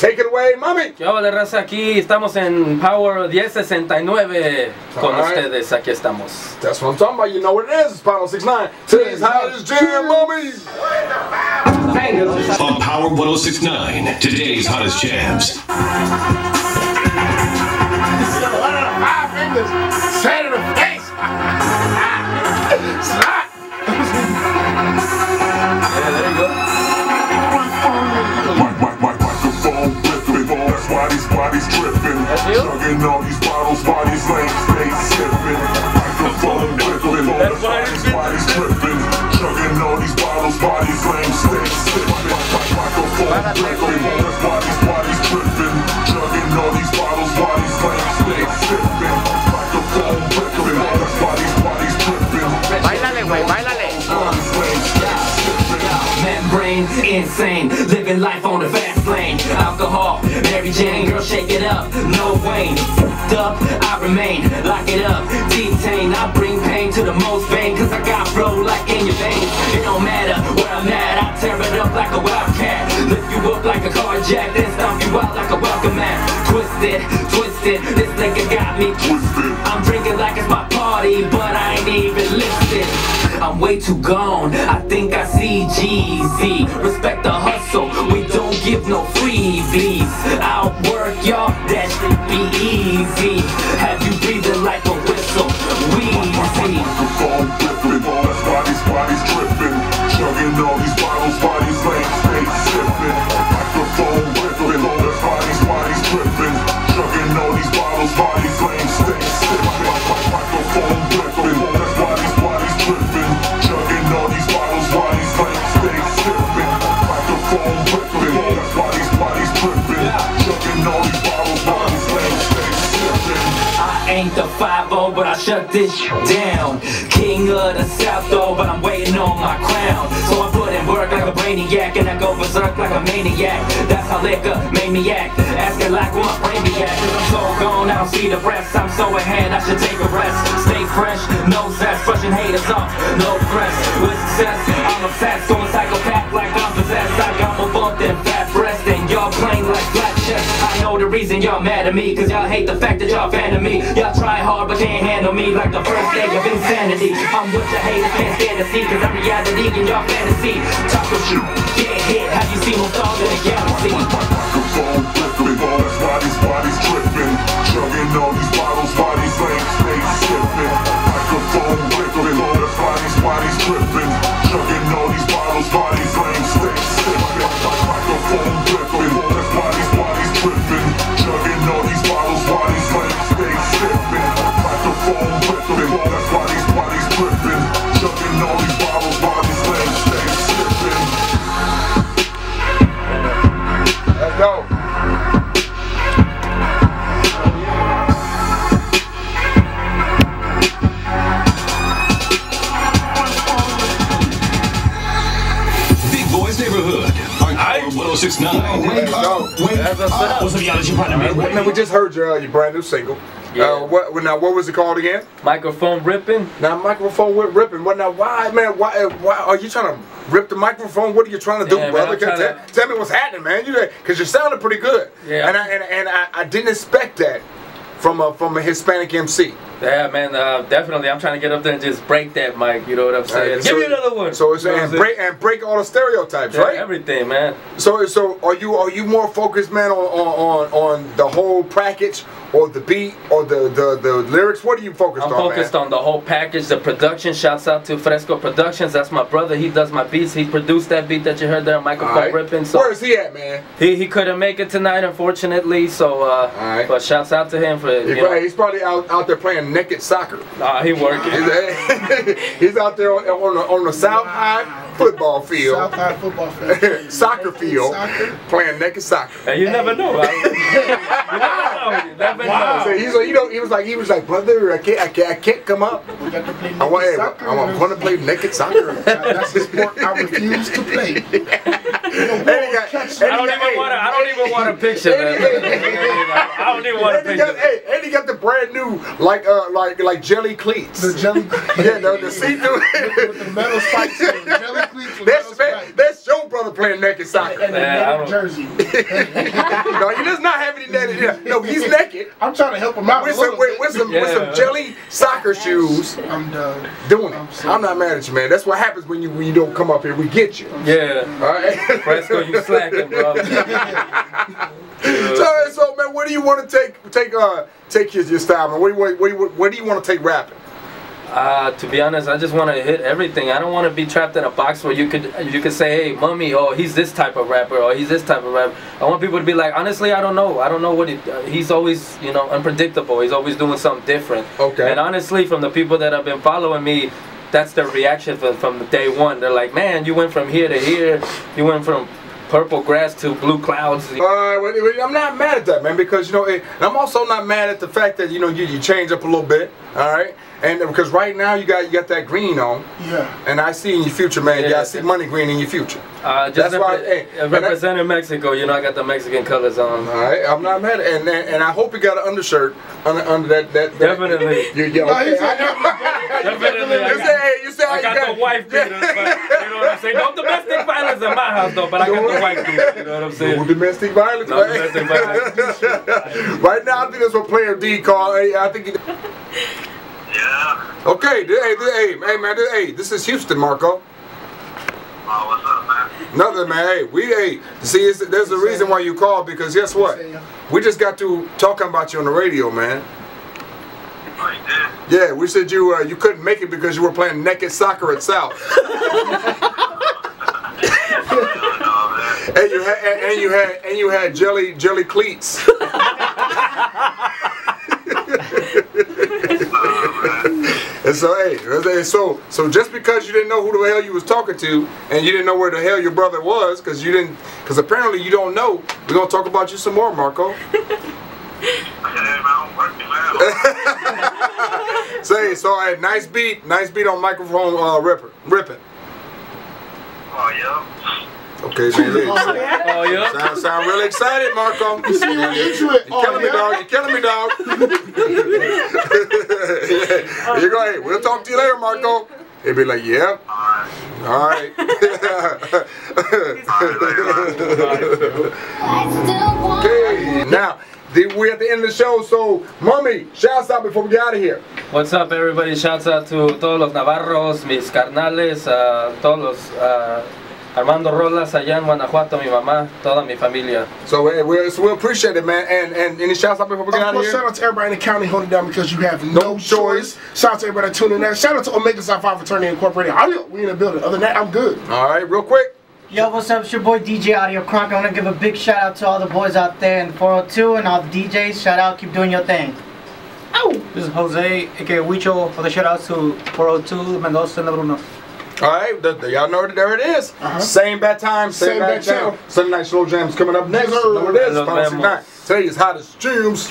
Take it away, mami. ¿Qué de raza? Aquí estamos en Power 1069 con right. ustedes. Aquí estamos. That's what I'm talking about. You know what it is. It's Power 69. Today's hottest jam, mami. On Power 1069, today's hottest jams. Five fingers. Set in the face. Slap. Yeah, there you go. Living life on the fast lane. Alcohol, Mary Jane, girl, shake it up. No Wayne, fucked up, I remain. Lock it up, detain. I bring pain to the most vein, cause I got flow like in your veins. It don't matter where I'm at, I tear it up like a wildcat. Lift you up like a carjack, then stomp you out like a welcome mat. Twisted, twisted, this nigga got me Twisted. I'm drinking like it's my party, but I ain't even listed. I'm way too gone. I think I see GZ. Respect the hustle. We don't give no freebies. Outwork y'all. That should be easy. Ain't the 5 but I shut this down. King of the South though, but I'm waiting on my crown. So I put in work like a brainiac and I go berserk like a maniac. That's how liquor made me act. Asking like my brain be at. I'm so gone, I don't see the rest. I'm so ahead, I should take a rest. Stay fresh, no zest, brushing haters off, no press. With success, I'm obsessed, going psychopath reason y'all mad at me, cause y'all hate the fact that y'all fan of me. Y'all try hard but can't handle me like the first day of insanity. I'm what your haters can't stand to see, cause I'm reality in y'all fantasy. Talk of you, get hit, have you seen what's all in the galaxy? Microphone ripping, that's why these bodies tripping. Chugging all these bottles, bodies lame, stay sipping. 1069. Let's go. That's what's up. What's up, y'all? It's your partner, man. Man, we just heard your, uh, your brand new single. Yeah. Uh, what now? What was it called again? Microphone ripping. Now microphone with ripping. What now? Why, man? Why? uh, Why are you trying to rip the microphone? What are you trying to do, Yeah, man, brother? I'm Tell, trying to- tell me what's happening, man. You because you're sounding pretty good. Yeah. And I and, and I, I didn't expect that from a from a Hispanic MC. Yeah, man, uh, definitely. I'm trying to get up there and just break that mic. You know what I'm saying? Right, Give so- me another one. So it's You know and break and break all the stereotypes, saying? right? Everything, man. So so are you are you more focused, man, on on, on, on the whole package or the beat or the, the, the lyrics? What are you focused on? I'm focused man? on the whole package, the production. Shouts out to Fresco Productions. That's my brother. He does my beats. He produced that beat that you heard there, Michael Alright. ripping. So Where is he at, man? he, he couldn't make it tonight, unfortunately. So, uh, Alright. but shouts out to him for He you probably- know, he's probably out, out there playing naked soccer. nah, he working. He's, he's out there on, on the on the South High football field, South High football field. soccer field, Soccer. playing naked soccer. And you never know. right? you never know. You know. So he's like, you know, he was like, he was like, brother, I can't, I can't, I can't come up. We got to play I want, hey, soccer. I want, want to play naked soccer. That's the sport I refuse to play. And he got- and he I don't got- even hey, want to. I don't even want to picture that. I don't even want to And he got, picture. hey, and he got the brand new, like, uh, like, like jelly cleats. The jelly yeah, the, the see-through. with the metal spikes. in it. Jelly brother playing naked soccer. And a Man, I naked don't- jersey. no, he does not have any naked. yeah. No, he's naked. I'm trying to help him out. With a some, with, with some, with some jelly soccer shoes, I'm done. doing it. I'm not mad at you, man. That's what happens when you when you don't come up here. We get you. Yeah. All right. Fresco, you slacking, bro. so, so man, where do you want to take take uh take your, your style, man? Where, where, where, where do you want to take rapping? Uh, to be honest, I just want to hit everything. I don't want to be trapped in a box where you could you could say, "Hey, mummy, oh, he's this type of rapper, or he's this type of rapper." I want people to be like, honestly, I don't know. I don't know what he. Uh, he's always, you know, unpredictable. He's always doing something different. Okay. And honestly, from the people that have been following me, that's their reaction from from day one. They're like, "Man, you went from here to here. You went from." Purple grass to blue clouds. Uh, well, well, I'm not mad at that, man, because you know, eh, and I'm also not mad at the fact that you know you, you change up a little bit, all right, and because right now you got you got that green on, Yeah. and I see in your future, man, yeah, Yeah. I see money green in your future. Uh, just That's why- hey, uh, and representing Mexico, you know, I got the Mexican colors on. All right, I'm not mad, at, and, and and I hope you got an undershirt under under that that. that Definitely. You, you, No, okay, he's I. Definitely. You got- say, hey, you say, I got the wife beaters, but you know what I'm saying? No domestic violence in my house though, but I got the wife beaters, you know what I'm No saying? domestic violence, No right? domestic violence. right now, I think that's what player D called. Hey, I think. He, Yeah. okay, hey, hey, hey, man, hey, this is Houston, Marco. Oh, what's up, man? Nothing, man. Hey, we, hey, see, there's a reason why you called because guess what? We just got to talking about you on the radio, man. Oh? Yeah, we said you uh, you couldn't make it because you were playing naked soccer at South. And you had and, and you had and you had jelly jelly cleats. and so hey, hey, so so just because you didn't know who the hell you was talking to and you didn't know where the hell your brother was because you didn't because apparently you don't know, we're gonna talk about you some more, Marco. Hey, man, working, man. Say so hey, nice beat, nice beat on microphone uh ripper ripping. Oh, yeah. Okay, man. yeah. Oh yeah? Sound, sound really excited, Marco. You See when you into it. You're killing me, dog. You're killing me, dog. yeah. You go, hey, we'll talk to you later, Marco. He'd be like, yeah. All right. okay. Now, the, we're at the end of the show, so, Mummy, shouts out before we get out of here. What's up everybody? Shouts out to todos los Navarros, mis carnales, uh, todos los uh, Armando Rolas allá en Guanajuato, mi mamá, toda mi familia. So, hey, we so we appreciate it, man. And and any shouts out before we get Of out of course, Shout out to everybody in the county holding down because you have no, No choice. choice. Shout out to everybody tuning in. Shout out to Omega Psi Phi Fraternity Incorporated. Audio, we in the building. Other than that, I'm good. All right, real quick. Yo, what's up? It's your boy DJ Audio Crunk. I want to give a big shout out to all the boys out there in 402 and all the DJs. Shout out, keep doing your thing. This is Jose, aka Huicho, for the shout out to 402 Mendoza and Bruno. All right, the, the- y'all know that there it is. Uh-huh. Same bad time, same, Same bad bad channel. channel. Sunday night slow jams coming up next. Yes, sir. Know what it is? Los Pharmacy vemos. Night. Today is hottest jams.